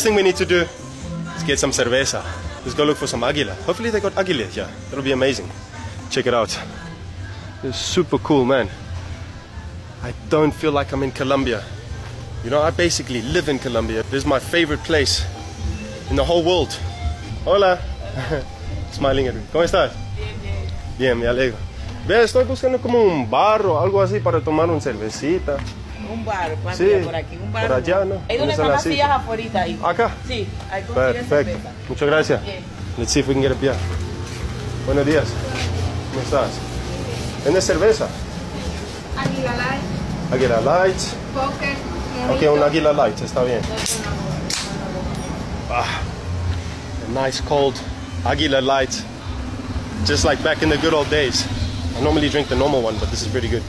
First thing we need to do is get some cerveza. Let's go look for some Aguila. Hopefully they got Aguila here. That'll be amazing. Check it out. It's super cool, man. I don't feel like I'm in Colombia. You know, I basically live in Colombia. This is my favorite place in the whole world. Hola. Smiling at me. ¿Cómo estás? Bien, bien. Bien, me alegro. Ve, estoy buscando como un bar o algo así para tomar una cervecita. Un bar, ¿cuánto Sí, hay por aquí? Un bar. por allá, ¿no? Ahí ¿Dónde donde están las las sillas afuera ahí. Acá. Sí, ahí Perfecto. Muchas gracias. Bien. Let's see if we can get a beer. Buenos días. ¿Cómo estás? ¿Tienes cerveza? Águila Light, Águila Light. Poker, Ok, un Águila Light, está bien. Ah, a nice cold Águila Light. Just like back in the good old days. I normally drink the normal one, but this is pretty good.